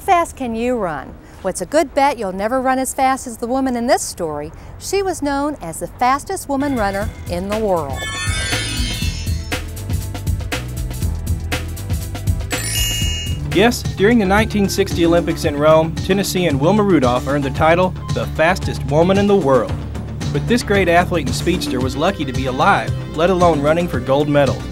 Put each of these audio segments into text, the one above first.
How fast can you run? What's a good bet you'll never run as fast as the woman in this story. She was known as the fastest woman runner in the world. Yes, during the 1960 Olympics in Rome, Tennessean Wilma Rudolph earned the title the fastest woman in the world. But this great athlete and speedster was lucky to be alive, let alone running for gold medals.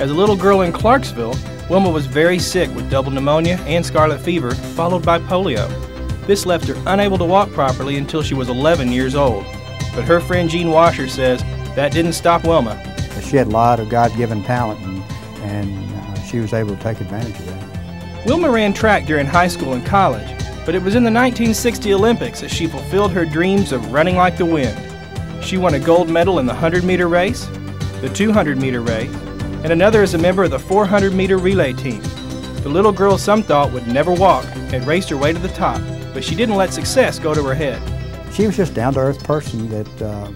As a little girl in Clarksville, Wilma was very sick with double pneumonia and scarlet fever, followed by polio. This left her unable to walk properly until she was 11 years old. But her friend Jean Washer says that didn't stop Wilma. She had a lot of God-given talent, and, and uh, she was able to take advantage of that. Wilma ran track during high school and college, but it was in the 1960 Olympics that she fulfilled her dreams of running like the wind. She won a gold medal in the 100 meter race, the 200 meter race, and another is a member of the 400 meter relay team. The little girl some thought would never walk had raced her way to the top, but she didn't let success go to her head. She was just a down-to-earth person that, uh,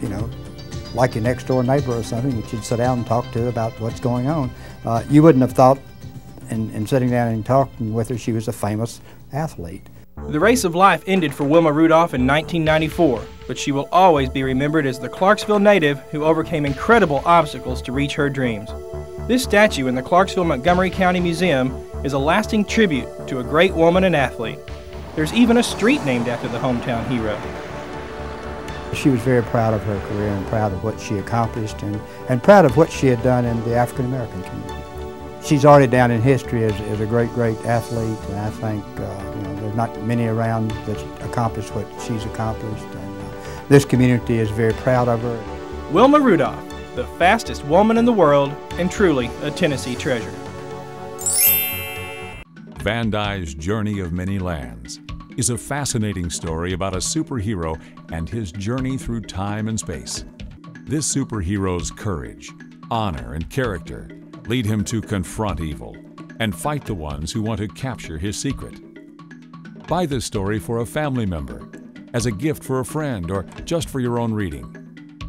you know, like your next door neighbor or something that you'd sit down and talk to about what's going on. Uh, you wouldn't have thought in, and sitting down and talking with her, she was a famous athlete. The race of life ended for Wilma Rudolph in 1994, but she will always be remembered as the Clarksville native who overcame incredible obstacles to reach her dreams. This statue in the Clarksville Montgomery County Museum is a lasting tribute to a great woman and athlete. There's even a street named after the hometown hero. She was very proud of her career and proud of what she accomplished and, and proud of what she had done in the African American community she's already down in history as, as a great, great athlete, and I think uh, you know, there's not many around that's accomplished what she's accomplished, and uh, this community is very proud of her. Wilma Rudolph, the fastest woman in the world, and truly a Tennessee treasure. Van Dyne's Journey of Many Lands is a fascinating story about a superhero and his journey through time and space. This superhero's courage, honor, and character lead him to confront evil and fight the ones who want to capture his secret. Buy this story for a family member, as a gift for a friend, or just for your own reading.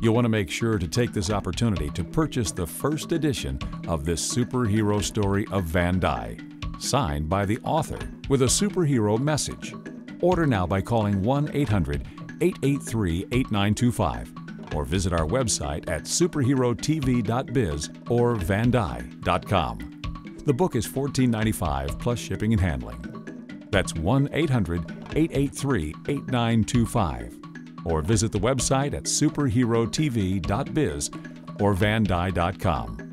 You'll want to make sure to take this opportunity to purchase the first edition of this superhero story of Van Dyne, signed by the author with a superhero message. Order now by calling 1 800 883 8925 or visit our website at superherotv.biz or vandye.com. The book is $14.95 plus shipping and handling. That's 1 800 883 8925 or visit the website at superherotv.biz or vandye.com.